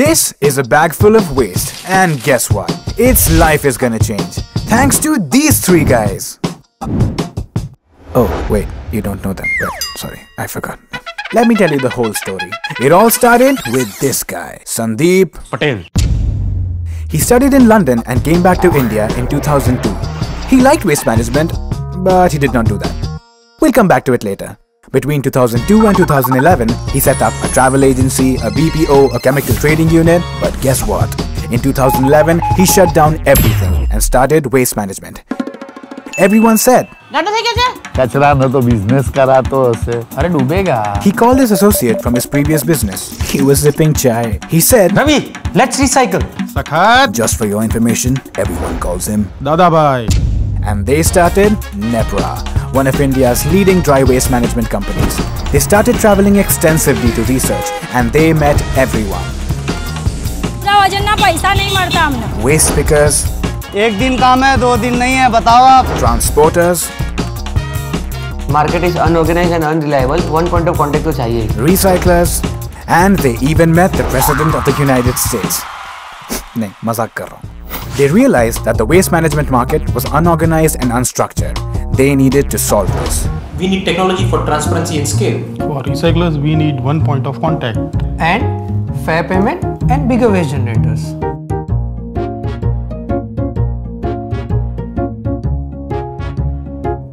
This is a bag full of waste, and guess what? Its life is gonna change. Thanks to these three guys. Oh, wait, you don't know them. Well, sorry, I forgot. Let me tell you the whole story. It all started with this guy, Sandeep Patel. He studied in London and came back to India in 2002. He liked waste management, but he did not do that. We'll come back to it later. Between 2002 and 2011, he set up a travel agency, a BPO, a chemical trading unit, but guess what? In 2011, he shut down everything and started waste management. Everyone said, he called his associate from his previous business. He was sipping chai. He said, Ravi, let's recycle. Sakhat. Just for your information, everyone calls him Dada Bhai. And they started Nepra, one of India's leading dry waste management companies. They started traveling extensively to research and they met everyone वजन पैसा नहीं मरता हमने waste pickers, एक दिन काम है दो दिन नहीं है बताओ आप transporters, Market is unorganized and unreliable. One point of contact तो चाहिए ही. recyclers, and they even met the President of the United States. नहीं, मजाक कर रहा हूँ. They realized that the waste management market was unorganized and unstructured. They needed to solve this. We need technology for transparency and scale. For recyclers, we need one point of contact. and fair payment and bigger waste generators.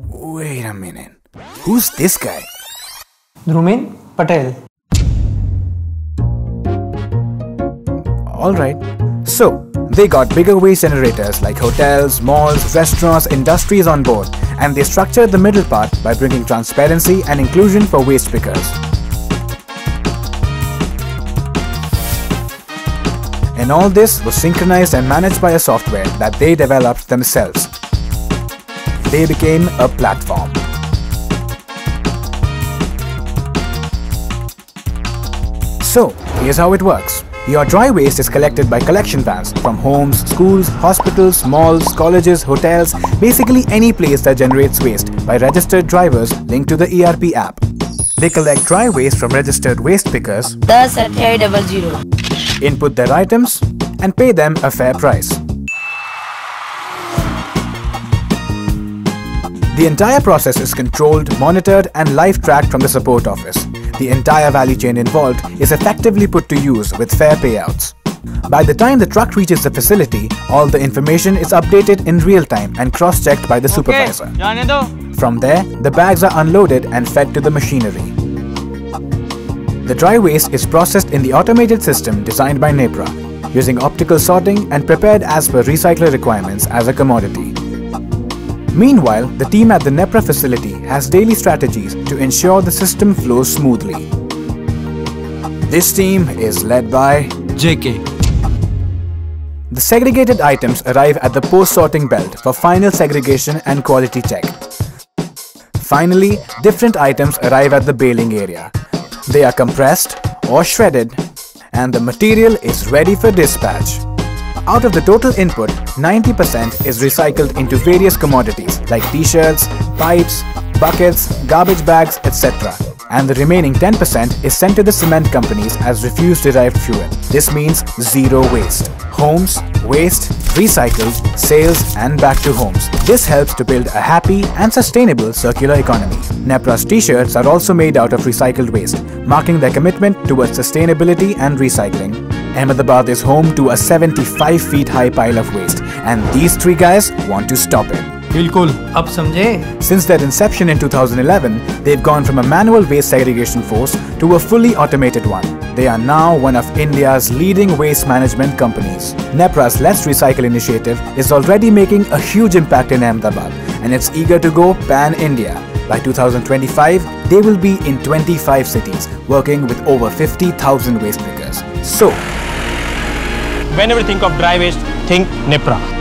Wait a minute. Who's this guy? Dhrumin Patel. Alright. So, they got bigger waste generators like hotels, malls, restaurants, industries on board, and they structured the middle part by bringing transparency and inclusion for waste pickers. And all this was synchronized and managed by a software that they developed themselves. They became a platform. So, here's how it works. Your dry waste is collected by collection vans from homes, schools, hospitals, malls, colleges, hotels, basically any place that generates waste by registered drivers linked to the ERP app. They collect dry waste from registered waste pickers thus at zero, input their items and pay them a fair price. The entire process is controlled, monitored and live tracked from the support office the entire value chain involved is effectively put to use with fair payouts. By the time the truck reaches the facility, all the information is updated in real time and cross-checked by the supervisor. From there, the bags are unloaded and fed to the machinery. The dry waste is processed in the automated system designed by NEPRA, using optical sorting and prepared as per recycler requirements as a commodity. Meanwhile, the team at the Nepra facility has daily strategies to ensure the system flows smoothly. This team is led by JK. the segregated items arrive at the post-sorting belt for final segregation and quality check. Finally, different items arrive at the baling area. They are compressed or shredded and the material is ready for dispatch. Out of the total input, 90% is recycled into various commodities like t-shirts, pipes, buckets, garbage bags, etc. And the remaining 10% is sent to the cement companies as refuse derived fuel. This means zero waste. Homes, waste, recycled, sales and back to homes. This helps to build a happy and sustainable circular economy. Nepra's t-shirts are also made out of recycled waste, marking their commitment towards sustainability and recycling. Ahmedabad is home to a 75 feet high pile of waste and these three guys want to stop it. बिल्कुल अब समझे Since their inception in 2011, they've gone from a manual waste segregation force to a fully automated one. They are now one of India's leading waste management companies. Nepra's Let's Recycle initiative is already making a huge impact in Ahmedabad and it's eager to go pan-India. By 2025, they will be in 25 cities, working with over 50,000 waste pickers. So, Whenever you think of dry waste, think Nepra.